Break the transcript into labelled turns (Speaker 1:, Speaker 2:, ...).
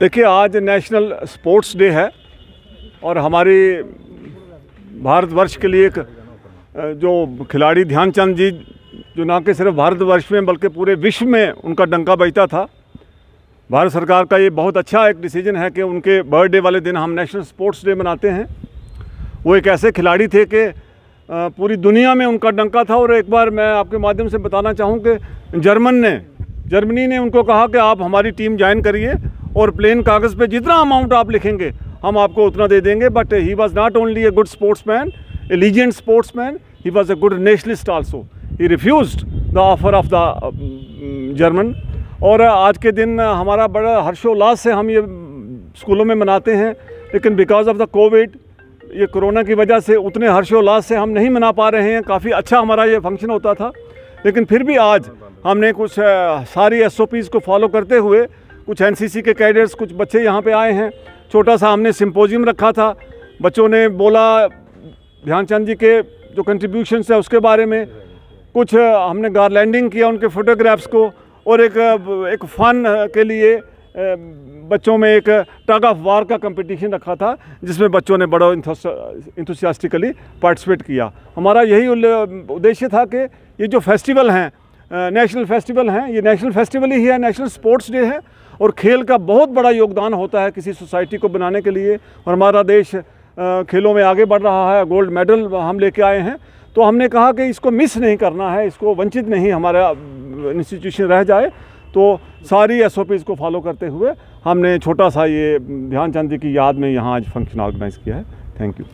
Speaker 1: देखिए, आज national sports day है और हमारी भारतवर्ष के लिए एक जो खिलाड़ी ध्यानचंद जी, जो ना कि सिर्फ़ भारतवर्ष में बल्कि पूरे विश्व में उनका डंका बजता था, भारत सरकार का ये बहुत अच्छा एक डिसीज़न है कि उनके बर्थडे वाले दिन हम नेशनल स्पोर्ट्स डे मनाते हैं। वो एक ऐसे खिलाड़ी थे कि पूरी दुनिया में उनका डंका था और एक बार मैं आपके माध्यम से बताना चाहूँ कि जर्मन ने, जर्मनी ने उनको कहा कि आप हमारी टीम ज्वाइन करिए और प्लेन कागज़ पे जितना अमाउंट आप लिखेंगे, हम आपको उतना दे देंगे but he was not only a good sportsman a legend sportsman he was a good nationalist also he refuse the offer of the German और आज के दिन हमारा बड़ा हर्षोल्लास से हम ये स्कूलों में मनाते हैं, लेकिन बिकॉज़ ऑफ़ द कोविड ये कोरोना की वजह से उतने हर्षोल्लास से हम नहीं मना पा रहे हैं। काफ़ी अच्छा हमारा ये फ़ंक्शन होता था। लेकिन फिर भी आज हमने कुछ सारी एस को फॉलो करते हुए कुछ एनसीसी के कैडेट्स, कुछ बच्चे यहाँ पे आए हैं। छोटा सा हमने सिंपोजियम रखा था। बच्चों ने बोला, ध्यानचंद जी के जो कंट्रीब्यूशंस है उसके बारे में कुछ हमने गारलैंडिंग किया उनके फोटोग्राफ्स को और एक एक फ़न के लिए बच्चों में एक टग ऑफ़ वार का कंपटीशन रखा था, जिसमें बच्चों ने बड़ा इंथुसियास्टिकली पार्टिसिपेट किया। हमारा यही उद्देश्य था कि ये जो फेस्टिवल हैं नेशनल फेस्टिवल हैं। ये नेशनल फेस्टिवल ही है, नेशनल स्पोर्ट्स डे है और खेल का बहुत बड़ा योगदान होता है किसी सोसाइटी को बनाने के लिए और हमारा देश खेलों में आगे बढ़ रहा है, गोल्ड मेडल हम लेके आए हैं। तो हमने कहा कि इसको मिस नहीं करना है, इसको वंचित नहीं हमारा इंस्टीट्यूशन रह जाए। तो सारी एस को फॉलो करते हुए हमने छोटा सा ये ध्यानचंद जी की याद में यहाँ आज फ़ंक्शन ऑर्गेनाइज़ किया है। Thank you